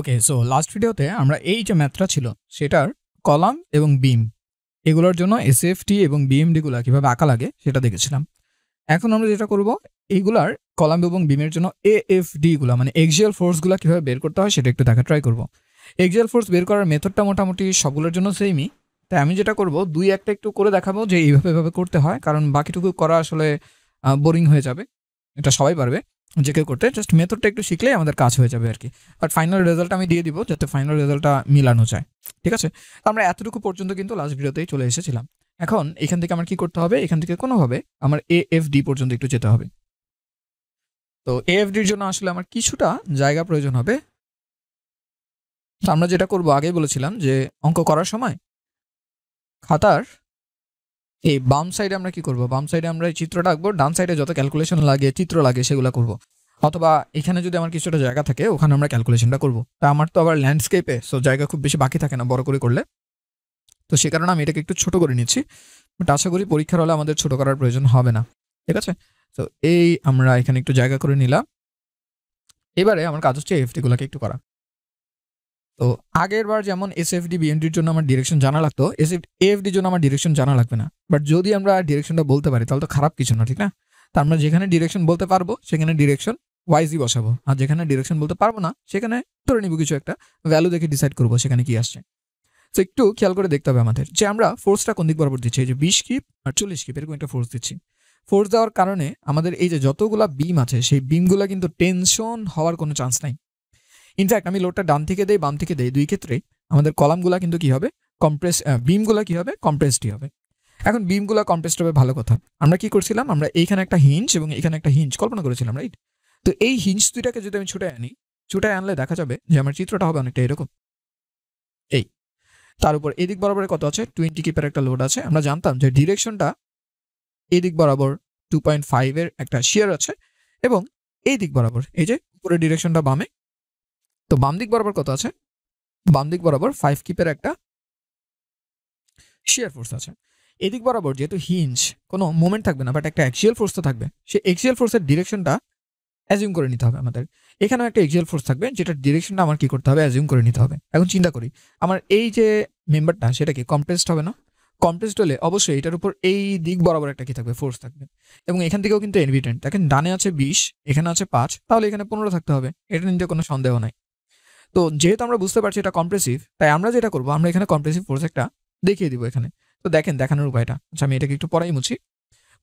Okay so last ভিডিওতে আমরা এই যে ম্যাথটা ছিল, সেটার কলাম এবং বিম এগুলোর জন্য এসএফটি এবং বিএমডিগুলো কীভাবে আঁকা লাগে সেটা দেখেছিলাম। এখন আমরা যেটা করব, এইগুলার কলাম এবং বিমের জন্য এএফডিগুলো মানে এক্সিয়াল ফোর্সগুলো কীভাবে বের করতে হয় সেটা একটু দেখা ট্রাই করব। এক্সিয়াল ফোর্স বের করার মেথডটা মোটামুটি সবগুলোর জন্য সেমই তাই আমি যেটা করব, দুই একটা একটু করে দেখাবো যে এইভাবে এভাবে করতে হয়, কারণ বাকিটুকু করা আসলে বোরিং হয়ে যাবে। এটা সবাই পারবে। যে কেউ করতে জাস্ট মেথডটা একটু শিখলেই আমাদের কাজ হয়ে যাবে আর কি বাট ফাইনাল রেজাল্ট আমি দিয়ে দিব যাতে ফাইনাল রেজাল্টটা মিলানো যায়। ঠিক আছে? আমরা এতটুকু পর্যন্ত কিন্তু লাস্ট ভিডিওতেই চলে এসেছিলাম। এখন এখান থেকে আমার কি করতে হবে? এখান থেকে কোনোভাবে আমার এ এফ ডি পর্যন্ত একটু যেতে হবে। তো এ এফ ডির জন্য আসলে আমার কিছুটা জায়গা প্রয়োজন হবে। আমরা যেটা করব, আগেই বলেছিলাম যে অঙ্ক করার সময় খাতার এই বাম সাইডে আমরা কি করব? বাম সাইডে আমরা এই চিত্রটা আঁকবো, ডান সাইডে যত ক্যালকুলেশন লাগে, চিত্র লাগে, সেগুলো করব। অথবা এখানে যদি আমার কিছুটা জায়গা থাকে, ওখানে আমরা ক্যালকুলেশনটা করব। তা আমার তো আবার ল্যান্ডস্কেপে সো জায়গা খুব বেশি বাকি থাকে না, বড় করে করলে। তো সে কারণে আমি এটাকে একটু ছোট করে নিচ্ছি। বাট আশা করি পরীক্ষার হলে আমাদের ছোট করার প্রয়োজন হবে না। ঠিক আছে? তো এই আমরা এখানে একটু জায়গা করে নিলাম। এবারে আমার কাজ হচ্ছে এফটিগুলোকে একটু করা। তো আগের বার যেমন এস এফ ডি বিএনডির জন্য আমার ডিরেকশন জানা লাগতো এস এফ এফডির জন্য আমার ডিরেকশন জানা লাগবে না। বাট যদি আমরা ডিরেকশনটা বলতে পারি, তাহলে তো খারাপ কিছু না, ঠিক না? তা আমরা যেখানে ডিরেকশন বলতে পারব, সেখানে ডিরেকশন ওয়াইজই বসাবো। আর যেখানে ডিরেকশন বলতে পারব না, সেখানে ধরে নিব কিছু একটা ভ্যালু দেখে ডিসাইড করব সেখানে কি আসছে। তো একটু খেয়াল করে দেখতে হবে আমাদের যে আমরা ফোর্সটা কোন দিক বরাবর দিচ্ছি, এই যে বিশ কিপ আর চল্লিশ কিপ এরকম একটা ফোর্স দিচ্ছি। ফোর্স দেওয়ার কারণে আমাদের এই যে যতগুলা বিম আছে, সেই বিমগুলো কিন্তু টেনশন হওয়ার কোনো চান্স নাই। ইনফ্যাক্ট আমি লোডটা ডান থেকে দেই, বাম থেকে দেই, দুই ক্ষেত্রে। আমাদের কলামগুলো কিন্তু কি হবে? কম্প্রেস বিমগুলো কি হবে? কম্প্রেসডই হবে। এখন বিমগুলো কম্প্রেসড হবে, ভালো কথা। আমরা কি করছিলাম? আমরা এইখানে একটা হিঞ্জ এবং এখানে একটা হিঞ্জ কল্পনা করেছিলাম রাইট তো এই হিঞ্জ দুইটাকে যদি আমি ছুটে আনি ছুটে আনলে দেখা যাবে যে আমার চিত্রটা হবে অনেকটা এরকম। এই। তার উপর এদিক বরাবর কত আছে? টোয়েন্টি কিপের একটা লোড আছে। আমরা জানতাম যে ডিরেকশনটা এদিক বরাবর টু পয়েন্ট ফাইভের একটা শেয়ার আছে এবং এই দিক বরাবর, এই যে উপরের ডিরেকশনটা বামে তো বাম দিক বরাবর কত আছে? বাম দিক বরাবর ফাইভ কিপের একটা শেয়ার ফোর্স আছে। এদিক বরাবর যেহেতু হিঞ্জ কোনো মোমেন্ট থাকবে না বাট একটা অ্যাক্সিয়াল ফোর্স তো থাকবে। সেই এক্সিয়াল ফোর্সের ডিরেকশনটা অ্যাজিউম করে নিতে হবে আমাদের। এখানেও একটা এক্সিয়াল ফোর্স থাকবে, যেটার ডিরেকশনটা আমার কি করতে হবে? অ্যাজিউম করে নিতে হবে। এখন চিন্তা করি, আমার এই যে মেম্বারটা সেটা কি কম্প্রেসড হবে না? কম্প্রেসড হলে অবশ্যই এটার উপর এই দিক বরাবর একটা কি থাকবে? ফোর্স থাকবে। এবং এখান থেকেও কিন্তু এনভিটেন্ট দেখেন ডানে আছে বিশ, এখানে আছে পাঁচ, তাহলে এখানে পনেরো থাকতে হবে। এটা নিতে কোনো সন্দেহ নাই। তো যেহেতু আমরা বুঝতে পারছি এটা কম্প্রেসিভ তাই আমরা যেটা করব, আমরা এখানে কম্প্রেসিভ ফোর্স একটা দেখিয়ে দিব এখানে। তো দেখেন, দেখানোর উপায়টা। আচ্ছা আমি এটাকে একটু পরাই মুছি।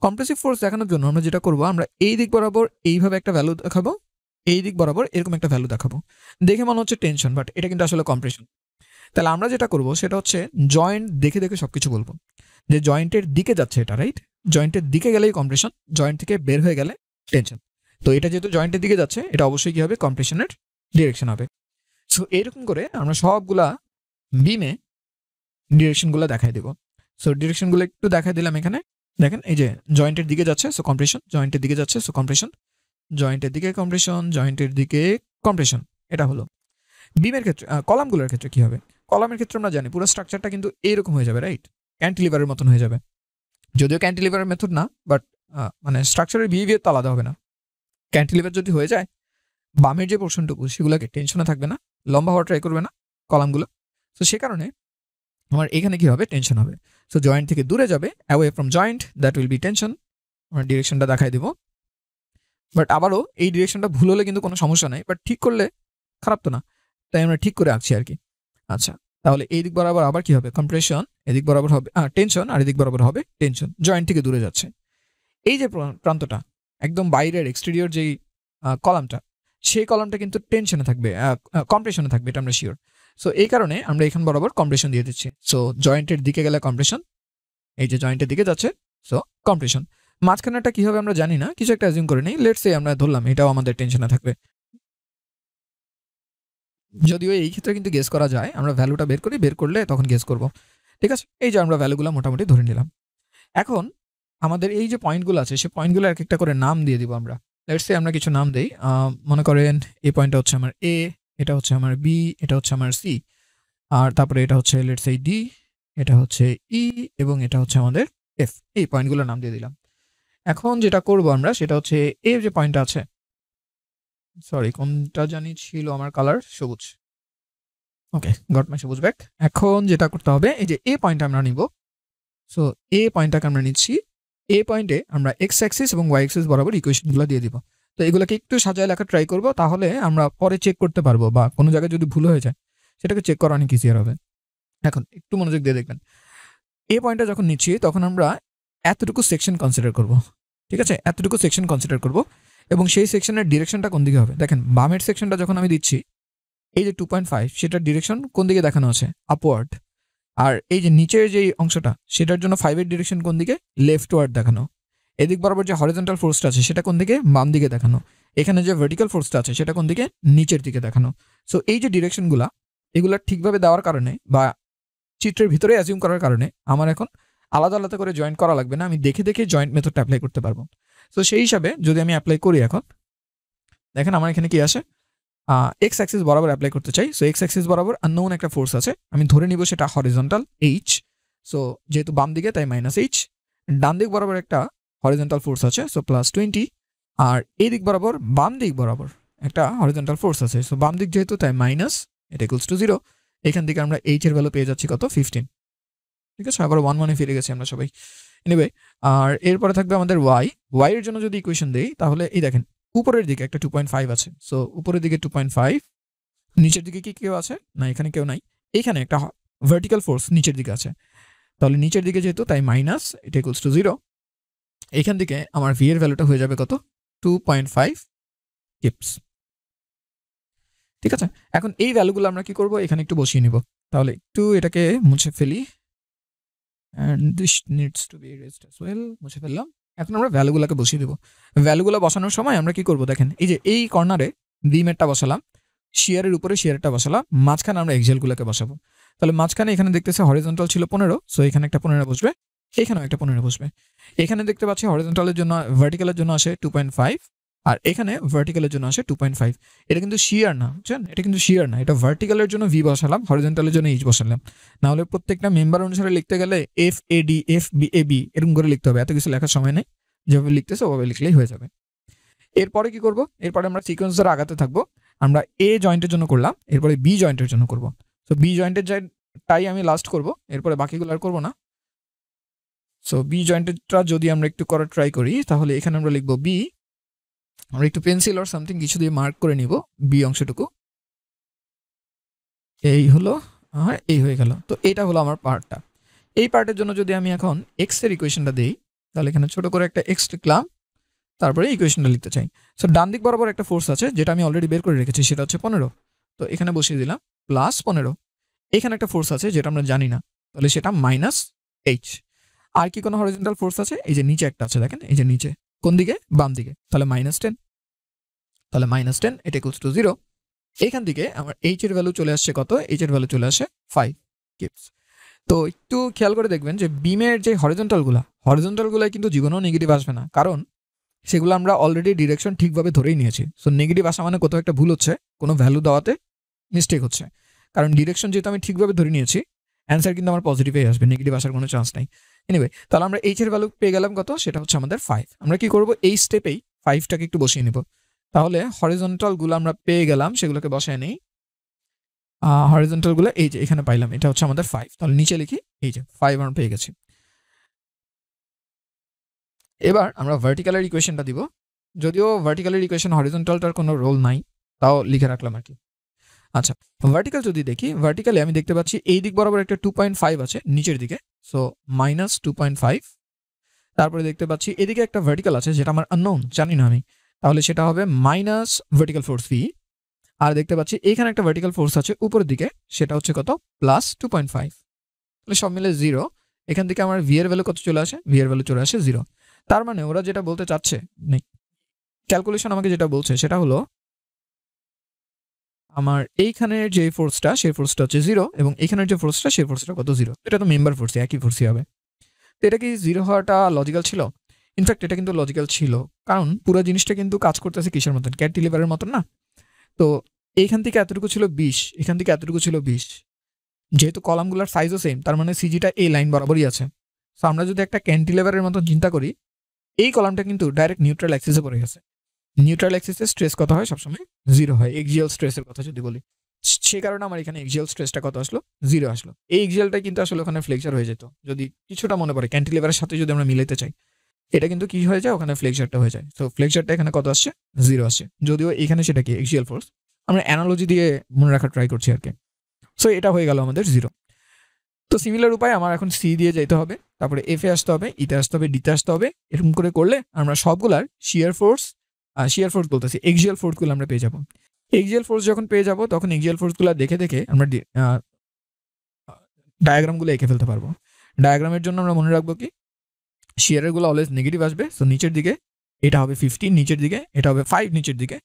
কম্প্রেসিভ ফোর্স দেখানোর জন্য আমরা যেটা করব, আমরা এই দিক বরাবর এইভাবে একটা ভ্যালু দেখাবো, এই দিক বরাবর এরকম একটা ভ্যালু দেখাবো। দেখে মনে হচ্ছে টেনশন বাট এটা কিন্তু আসলে কম্প্রেশন তাহলে আমরা যেটা করব, সেটা হচ্ছে জয়েন্ট দেখে দেখে সব কিছু বলব। যে জয়েন্টের দিকে যাচ্ছে এটা রাইট জয়েন্টের দিকে গেলেই কম্প্রেশন জয়েন্ট থেকে বের হয়ে গেলে টেনশন তো এটা যেহেতু জয়েন্টের দিকে যাচ্ছে, এটা অবশ্যই কী হবে? কম্প্রেশনের ডিরেকশন হবে। সো এরকম করে আমরা সবগুলা বিমে ডিরেকশনগুলো দেখাই দেবো। সো ডিরেকশনগুলো একটু দেখাই দিলাম এখানে। দেখেন, এই যে জয়েন্টের দিকে যাচ্ছে সো কম্প্রেশন জয়েন্টের দিকে যাচ্ছে সো কম্প্রেশন জয়েন্টের দিকে কম্প্রেশন জয়েন্টের দিকে কম্প্রেশন এটা হলো। বিমের ক্ষেত্রে কলামগুলোর ক্ষেত্রে কি হবে? কলামের ক্ষেত্রে আমরা জানি পুরো স্ট্রাকচারটা কিন্তু এইরকম হয়ে যাবে রাইট ক্যান্টিলিভারের মতন হয়ে যাবে। যদিও ক্যান্টিলিভারের মেথড না বাট মানে স্ট্রাকচারের বিহেভিয়ার তো আলাদা হবে না। ক্যান্টিলিভার যদি হয়ে যায়, বামের যে পোর্শনটুকু সেগুলোকে টেনশনে থাকবে না। লম্বা হওয়া ট্রাই করবে না, কলামগুলো। তো সে কারণে আমার এখানে কি হবে? টেনশন হবে। সো জয়েন্ট থেকে দূরে যাবে away from joint that will be tension আমরা ডিরেকশনটা দেখাই দেবো। বাট আবারও এই ডিরেকশনটা ভুল হলে কিন্তু কোনো সমস্যা নেই। বাট ঠিক করলে খারাপ তো না। তাই আমরা ঠিক করে আঁকছি আর কি। আচ্ছা তাহলে এই দিক বরাবর আবার কি হবে? কম্প্রেশন এদিক বরাবর হবে হ্যাঁ টেনশন আর এদিক বরাবর হবে টেনশন জয়েন্ট থেকে দূরে যাচ্ছে। এই যে প্রান্তটা, একদম বাইরের এক্সটেরিয়র যেই কলামটা সেই কলামটা কিন্তু টেনশনে থাকবে কম্প্রেশনে থাকবে, এটা আমরা শিওর সো এই কারণে আমরা এখান বরাবর কম্প্রেশন দিয়ে দিচ্ছি। সো জয়েন্টের দিকে গেলে কম্প্রেশন এই যে জয়েন্টের দিকে যাচ্ছে সো কম্প্রেশন মাঝখানেটা কি হবে আমরা জানি না, কিছু একটা অ্যাজিউম করে নিই লেটস সে আমরা ধরলাম এটাও আমাদের টেনশনে থাকবে। যদিও এই ক্ষেত্রে কিন্তু গেস করা যায়, আমরা ভ্যালুটা বের করি, বের করলে তখন গেস করব। ঠিক আছে? এই যে আমরা ভ্যালুগুলো মোটামুটি ধরে নিলাম। এখন আমাদের এই যে পয়েন্টগুলো আছে, সেই পয়েন্টগুলো এক একটা করে নাম দিয়ে দিব আমরা। লেটসে আমরা কিছু নাম দেই মনে করেন এই পয়েন্টটা হচ্ছে আমার এ এটা হচ্ছে আমার বি এটা হচ্ছে আমার সি আর তারপরে এটা হচ্ছে লেটসে ডি এটা হচ্ছে ই এবং এটা হচ্ছে আমাদের এফ এই পয়েন্টগুলোর নাম দিয়ে দিলাম। এখন যেটা করব আমরা, সেটা হচ্ছে এ যে পয়েন্টটা আছে সরি কোনটা জানি ছিল আমার কালার সবুজ। ওকে গট মাই সবুজ ব্যাক এখন যেটা করতে হবে, এই যে এ পয়েন্ট আমরা নিব। সো এ পয়েন্টটাকে আমরা নিচ্ছি এ পয়েন্টে আমরা এক্স অ্যাক্সিস এবং ওয়াই অ্যাক্সিস বরাবর ইকুয়েশনগুলো দিয়ে দিব। তো এগুলোকে একটু সাজায় লেখা ট্রাই করব, তাহলে আমরা পরে চেক করতে পারব বা কোনো জায়গায় যদি ভুল হয়ে যায়, সেটাকে চেক করা অনেক ইজিয়ার হবে। এখন একটু মনোযোগ দিয়ে দেখবেন। এ পয়েন্টটা যখন নিচ্ছি, তখন আমরা এতটুকু সেকশন কনসিডার করব। ঠিক আছে? এতটুকু সেকশন কনসিডার করব এবং সেই সেকশনের ডিরেকশনটা কোন দিকে হবে? দেখেন, বামের সেকশনটা যখন আমি দিচ্ছি, এই যে টু পয়েন্ট ফাইভ সেটার ডিরেকশন কোন দিকে দেখানো আছে? আপওয়ার্ড আর এই যে নিচের যে অংশটা, সেটার জন্য ফাইভের ডিরেকশন কোন দিকে? লেফট ওয়ার্ড দেখানো। এদিক বরাবর যে হরিজেন্টাল ফোর্সটা আছে, সেটা কোন দিকে? বাম দিকে দেখানো। এখানে যে ভার্টিক্যাল ফোর্সটা আছে, সেটা কোন দিকে? নিচের দিকে দেখানো। সো এই যে ডিরেকশনগুলা এগুলো ঠিকভাবে দেওয়ার কারণে বা চিত্রের ভিতরে অ্যাজিউম করার কারণে আমার এখন আলাদা আলাদা করে জয়েন্ট করা লাগবে না, আমি দেখে দেখে জয়েন্ট মেথডটা অ্যাপ্লাই করতে পারব। সো সেই হিসাবে যদি আমি অ্যাপ্লাই করি এখন, দেখেন আমার এখানে কি আসে? এক্স অ্যাক্সিস বরাবর অ্যাপ্লাই করতে চাই। সো এক্স অ্যাক্সিস বরাবর আননোন একটা ফোর্স আছে। আমি ধরে নিব সেটা হরিজন্টাল এইচ সো যেহেতু বাম দিকে, তাই মাইনাস এইচ ডান দিক বরাবর একটা হরিজন্টাল ফোর্স আছে। সো প্লাস টোয়েন্টি আর এই দিক বরাবর বাম দিক বরাবর একটা হরিজন্টাল ফোর্স আছে। সো বাম দিক যেহেতু, তাই মাইনাস এটা ইকুলস টু জিরো এখান থেকে আমরা এইচ এর ভ্যালু পেয়ে যাচ্ছি কত? ফিফটিন ঠিক আছে? আবার ওয়ান ওয়ানে ফিরে গেছি আমরা সবাই। এনিওয়ে আর এরপরে থাকবে আমাদের ওয়াই ওয়াই এর জন্য যদি ইকুয়েশন দেই, তাহলে এই দেখেন উপরের দিকে একটা টু পয়েন্ট ফাইভ আছে। সো উপরের দিকে টু পয়েন্ট ফাইভ নিচের দিকে কি কেউ আছে? না, এখানে কেউ নাই। এখানে একটা ভার্টিক্যাল ফোর্স নিচের দিকে আছে। তাহলে নিচের দিকে যেহেতু, তাই মাইনাস এটা ইকুলস টু জিরো এখান থেকে আমার ভি এর ভ্যালুটা হয়ে যাবে কত? টু পয়েন্ট ফাইভ কিপস ঠিক আছে? এখন এই ভ্যালুগুলো আমরা কি করব? এখানে একটু বসিয়ে নিব। তাহলে একটু এটাকে মুছে ফেলি। And this needs to be rest as well মুছে ফেললাম। এখন আমরা ভ্যালুগুলোকে বসিয়ে দেবো। ভ্যালুগুলো বসানোর সময় আমরা কি করব দেখেন, এই যে এই কর্নারে ডিমেরটা বসালাম শেয়ারের উপরে শেয়ারটা বসালাম, মাঝখানে আমরা এক্সেলগুলোকে বসাবো। তাহলে মাঝখানে এখানে দেখতেছে হরিজন্টাল ছিল পনেরো সো এখানে একটা পনেরো বসবে, এখানেও একটা পনেরো বসবে। এখানে দেখতে পাচ্ছি হরিজন্টালের জন্য ভার্টিক্যালের জন্য আসে টু পয়েন্ট ফাইভ আর এখানে ভার্টিক্যালের জন্য আসে টু পয়েন্ট ফাইভ এটা কিন্তু শিয়ার না, বুঝছেন? এটা কিন্তু শিয়ার না। এটা ভার্টিক্যালের জন্য ভি বসালাম হরিজেন্টালের জন্য এইচ বসালাম। না হলে প্রত্যেকটা মেম্বার অনুসারে লিখতে গেলে F A D F B A B এরকম করে লিখতে হবে। এত কিছু লেখার সময় নেই। যেভাবে লিখতেছে, ওভাবে লিখলেই হয়ে যাবে। এরপরে কি করব? এরপরে আমরা সিকোয়েন্স ধরে আগাতে থাকব। আমরা এ জয়েন্টের জন্য করলাম, এরপরে বি জয়েন্টের জন্য করব। তো বি জয়েন্টের টাই আমি লাস্ট করব, এরপরে বাকিগুলো আর করব না। সো বি জয়েন্টেরটা যদি আমরা একটু করার ট্রাই করি, তাহলে এখানে আমরা লিখব বি আমরা একটু পেন্সিল আর সামথিং কিছু দিয়ে মার্ক করে নিব বি অংশটুকু। এই হলো আর এই হয়ে গেল। তো এটা হলো আমার পার্টটা এই পার্টের জন্য যদি আমি এখন এক্সের ইকুয়েশনটা দিই, তাহলে এখানে ছোট করে একটা এক্স লিখলাম, তারপরে ইকুয়েশনটা লিখতে চাই। সো ডান দিক বরাবর একটা ফোর্স আছে, যেটা আমি অলরেডি বের করে রেখেছি, সেটা হচ্ছে পনেরো। তো এখানে বসিয়ে দিলাম প্লাস পনেরো। এখানে একটা ফোর্স আছে, যেটা আমরা জানি না, তাহলে সেটা মাইনাস এইচ আর কি কোনো হরিজেন্টাল ফোর্স আছে? এই যে নিচে একটা আছে, দেখেন, এই যে নিচে। কোন দিকে? বাম দিকে। তাহলে মাইনাস টেন তাহলে মাইনাস টেন এটা ইকুলস টু জিরো এখান থেকে আমার এইচ এর ভ্যালু চলে আসছে কত? এইচ এর ভ্যালু চলে আসে ফাইভ কিপস তো একটু খেয়াল করে দেখবেন যে বিমের যে হরিজেন্টালগুলো হরিজেন্টালগুলোয় কিন্তু জীবনেও নেগেটিভ আসবে না। কারণ সেগুলো আমরা অলরেডি ডিরেকশন ঠিকভাবে ধরেই নিয়েছি। সো নেগেটিভ আসা মানে কোথাও একটা ভুল হচ্ছে, কোনো ভ্যালু দেওয়াতে মিস্টেক হচ্ছে। কারণ ডিরেকশন যেহেতু আমি ঠিকভাবে ধরে নিয়েছি অ্যান্সার কিন্তু আমার পজিটিভেই আসবে নেগেটিভ আসার কোনো চান্স নাই। এনিওয়ে তাহলে আমরা এইচ এর ভ্যালু পেয়ে গেলাম কত? সেটা হচ্ছে আমাদের ফাইভ আমরা কি করব? এই স্টেপেই ফাইভটাকে একটু বসিয়ে নিব। তাহলে হরিজন্টালগুলো আমরা পেয়ে গেলাম, সেগুলোকে বসায় নেই। হরিজন্টালগুলো এই যে এখানে পাইলাম, এটা হচ্ছে আমাদের ফাইভ তাহলে নিচে লিখি, এই যে ফাইভ আমরা পেয়ে গেছি। এবার আমরা ভার্টিক্যালের ইকুয়েশনটা দিব। যদিও ভার্টিক্যালের ইকুয়েশন হরিজন্টালটার কোনো রোল নাই, তাও লিখে রাখলাম আর কি। আচ্ছা ভার্টিক্যাল যদি দেখি ভার্টিক্যালে আমি দেখতে পাচ্ছি, এই দিক বরাবর একটা টু পয়েন্ট ফাইভ আছে, নিচের দিকে। So minus two point five তারপরে দেখতে পাচ্ছি এদিকে একটা ভার্টিক্যাল আছে যেটা আমার আননোন জানি না আমি। তাহলে সেটা হবে মাইনাস ভার্টিক্যাল ফোর্স ভি আর দেখতে পাচ্ছি এখানে একটা ভার্টিক্যাল ফোর্স আছে উপরের দিকে, সেটা হচ্ছে কত? প্লাস টু পয়েন্ট ফাইভ তাহলে সব মিলে জিরো এখান থেকে আমার ভি এর ভ্যালু কত চলে আসে? ভি এর ভ্যালু চলে আসে জিরো তার মানে ওরা যেটা বলতে চাচ্ছে, নেই। ক্যালকুলেশন আমাকে যেটা বলছে সেটা হলো আমার এইখানের যে ফোর্সটা সেই ফোর্সটা হচ্ছে জিরো এবং এখানের যে ফোর্সটা সেই ফোর্সটা কত জিরো এটা তো মেম্বার ফোর্সই একই ফোর্সই হবে। তো এটা কি জিরো হওয়াটা লজিক্যাল ছিল? ইনফ্যাক্ট এটা কিন্তু লজিক্যাল ছিল। কারণ পুরো জিনিসটা কিন্তু কাজ করতেছে কিসের মতন? ক্যান্টিলিভারের মতন না? তো এইখান থেকে এতটুকু ছিল বিশ, এখান থেকে এতটুকু ছিল বিশ। যেহেতু কলামগুলোর সাইজও সেম তার মানে সিজিটা এই লাইন বরাবরই আছে। সো আমরা যদি একটা ক্যান্টিলেভারের মতন চিন্তা করি, এই কলামটা কিন্তু ডাইরেক্ট নিউট্রাল অ্যাক্সিসে পড়ে গেছে। নিউট্রাল অ্যাক্সিসে স্ট্রেস কত হয় সবসময়? জিরো হয়। এক্সিয়াল স্ট্রেসের কথা যদি বলি সে কারণে আমার এখানে এক্সিয়াল স্ট্রেসটা কত আসলো? জিরো আসলো। এই এক্সিয়ালটা কিন্তু আসলে ওখানে ফ্লেকচার হয়ে যেত। যদি কিছুটা মনে পড়ে ক্যান্টিলিভারের সাথে যদি আমরা মিলাতে চাই, এটা কিন্তু কি হয়ে যায়? ওখানে ফ্লেকচারটা হয়ে যায়। তো ফ্লেকচারটা এখানে কত আসছে? জিরো আসছে। যদিও এখানে সেটা কি এক্সিয়াল ফোর্স আমরা অ্যানালজি দিয়ে মনে রাখার ট্রাই করছি আর কি। সো এটা হয়ে গেল আমাদের জিরো তো সিমিলার উপায় আমার এখন সি দিয়ে যেতে হবে। তারপরে এফ এ আসতে হবে ইতে আসতে হবে ডিতে আসতে হবে। এরকম করে করলে আমরা সবগুলার শিয়ার ফোর্স শিয়ার ফোর্স বলতেছি এক্সিয়াল ফোর্সগুলো আমরা পেয়ে যাব। এক্সিয়াল ফোর্স যখন পেয়ে যাব, তখন এক্সিয়াল ফোর্সগুলো দেখে দেখে আমরা ডায়াগ্রামগুলো এঁকে ফেলতে পারব। ডায়াগ্রামের জন্য আমরা মনে রাখব কি শিয়ারেরগুলো অলওয়েজ নেগেটিভ আসবে। সো নিচের দিকে এটা হবে ফিফটিন নিচের দিকে এটা হবে ফাইভ নিচের দিকে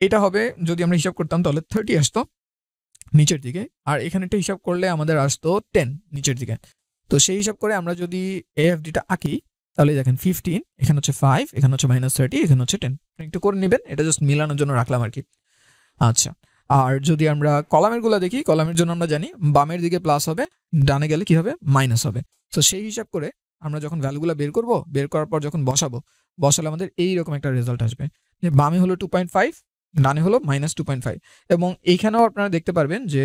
এটা হবে, যদি আমরা হিসাব করতাম তাহলে থার্টি আসতো নিচের দিকে। আর এখানে একটা হিসাব করলে আমাদের আসতো টেন নিচের দিকে। তো সেই হিসাব করে আমরা যদি এএফডিটা আঁকি তাহলে দেখেন ফিফটিন এখানে হচ্ছে ফাইভ এখানে হচ্ছে মাইনাস থার্টি এখানে হচ্ছে টেন একটু করে নেবেন, এটা জাস্ট মিলানোর জন্য রাখলাম আর কি। আচ্ছা আর যদি আমরা কলামেরগুলা দেখি, কলামের জন্য আমরা জানি বামের দিকে প্লাস হবে, ডানে গেলে কি হবে? মাইনাস হবে। তো সেই হিসাব করে আমরা যখন ভ্যালুগুলো বের করব, বের করার পর যখন বসাবো, বসালে আমাদের এইরকম একটা রেজাল্ট আসবে। যে বামে হলো টু পয়েন্ট ফাইভ ডানে হলো মাইনাস টু পয়েন্ট ফাইভ এবং এইখানেও আপনারা দেখতে পারবেন যে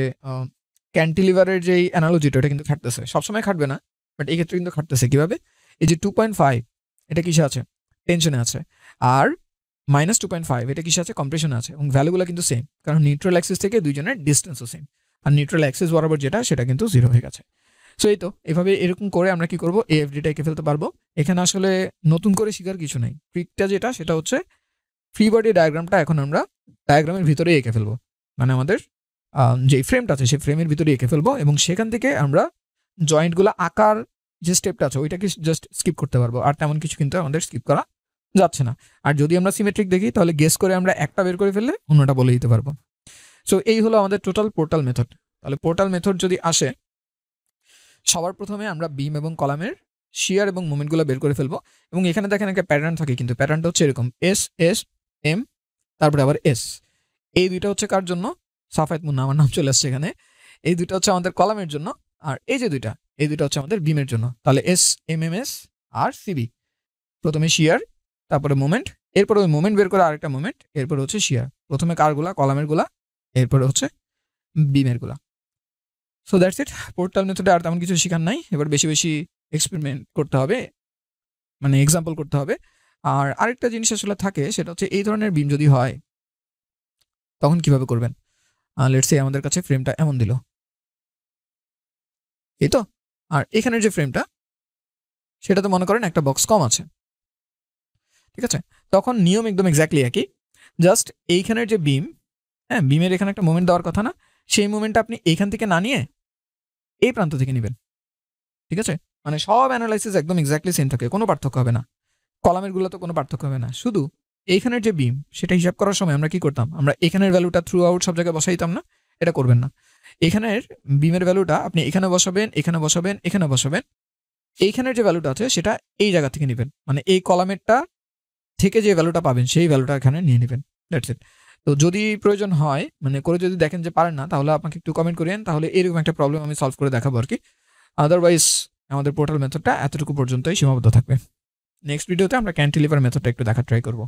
ক্যান্টিলিভারের যে অ্যানালজিটা এটা কিন্তু খাটতেছে। সবসময় খাটবে না বাট এই ক্ষেত্রে কিন্তু খাটতেছে। কীভাবে? এই যে টু পয়েন্ট ফাইভ এটা কিসে আছে? টেনশনে আছে। আর মাইনাস টু পয়েন্ট ফাইভ এটা কিসে আছে? কম্প্রেশনে আছে। এবং ভ্যালুগুলো কিন্তু সেম কারণ নিউট্রাল অ্যাক্সিস থেকে দুইজনের ডিস্টেন্সও সেম আর নিউট্রাল অ্যাক্সিস বরাবর যেটা, সেটা কিন্তু জিরো হয়ে গেছে। সো এই তো, এভাবে এরকম করে আমরা কি করব? এএফডিটা এঁকে ফেলতে পারব। এখানে আসলে নতুন করে শেখার কিছু নেই। ট্রিকটা যেটা, সেটা হচ্ছে ফ্রি বডি ডায়াগ্রামটা এখন আমরা ডায়াগ্রামের ভিতরে এঁকে ফেলব। মানে আমাদের যে ফ্রেমটা আছে, সেই ফ্রেমের ভিতরে এঁকে ফেলব। এবং সেখান থেকে আমরা জয়েন্টগুলো আকার যে স্টেপটা আছে, ওইটাকে জাস্ট স্কিপ করতে পারব। আর তেমন কিছু কিন্তু আমাদের স্কিপ করা যাচ্ছে না। আর যদি আমরা সিমেট্রিক দেখি, তাহলে গেস করে আমরা একটা বের করে ফেললে অন্যটা বলে দিতে পারব। সো এই হলো আমাদের টোটাল পোর্টাল মেথড তাহলে পোর্টাল মেথড যদি আসে, সবার প্রথমে আমরা বিম এবং কলামের শিয়ার এবং মুভমেন্টগুলো বের করে ফেলব। এবং এখানে দেখেন একটা প্যাটার্ন থাকে কিন্তু প্যাটার্নটা হচ্ছে এরকম। এস এস এম তারপরে আবার এস এই দুইটা হচ্ছে কার জন্য? সাফায়ত মুন্না, আমার নাম চলে আসছে এখানে। এই দুইটা হচ্ছে আমাদের কলামের জন্য। আর এই যে দুইটা এই দুটো হচ্ছে আমাদের বিমের জন্য। তাহলে এস এম এম এস আর সিবি প্রথমে শিয়ার তারপরে মোমেন্ট এরপরে ওই মোমেন্ট বের করে আরেকটা মোমেন্ট এরপরে হচ্ছে শিয়ার প্রথমে কারগুলা কলামেরগুলা, এরপরে হচ্ছে বিমেরগুলা। সো দ্যাটস ইট পোর্টাল মেথডে আর তেমন কিছু শেখার নাই। এবার বেশি বেশি এক্সপেরিমেন্ট করতে হবে। মানে এক্সাম্পল করতে হবে। আর আরেকটা জিনিস আসলে থাকে, সেটা হচ্ছে এই ধরনের বিম যদি হয়, তখন কীভাবে করবেন? লেটসে আমাদের কাছে ফ্রেমটা এমন দিল। এই তো? আর এখানের যে ফ্রেমটা সেটা তো মনে করেন একটা বক্স কম আছে। ঠিক আছে? তখন নিয়ম একদম এক্স্যাক্টলি একই। জাস্ট এইখানের যে বিম হ্যাঁ বিমের এখানে একটা মুভমেন্ট দেওয়ার কথা না, সেই মুভমেন্টটা আপনি এইখান থেকে না নিয়ে এই প্রান্ত থেকে নেবেন। ঠিক আছে? মানে সব অ্যানালাইসিস একদম এক্স্যাক্টলি সেম থাকে, কোনো পার্থক্য হবে না। কলামেরগুলো তো কোনো পার্থক্য হবে না। শুধু এইখানের যে বিম সেটা হিসাব করার সময় আমরা কি করতাম? আমরা এখানের ভ্যালুটা থ্রু আউট সব জায়গায় বসাইতাম না, এটা করবেন না। এখানের বিমের ভ্যালুটা আপনি এখানে বসাবেন এখানে বসাবেন এখানে বসাবেন। এইখানের যে ভ্যালুটা আছে সেটা এই জায়গা থেকে নেবেন। মানে এই কলামেরটা থেকে যে ভ্যালুটা পাবেন সেই ভ্যালুটা এখানে নিয়ে নেবেন। দ্যাটস ইট তো যদি প্রয়োজন হয় মানে করে যদি দেখেন যে পারেন না, তাহলে আপনাকে একটু কমেন্ট করেন তাহলে এরকম একটা প্রবলেম আমি সলভ করে দেখাবো আর কি আদারওয়াইজ আমাদের পোর্টাল মেথডটা এতটুকু পর্যন্তই সীমাবদ্ধ থাকবে। নেক্সট ভিডিওতে আমরা ক্যান্টিলিভার মেথডটা একটু দেখার ট্রাই করব।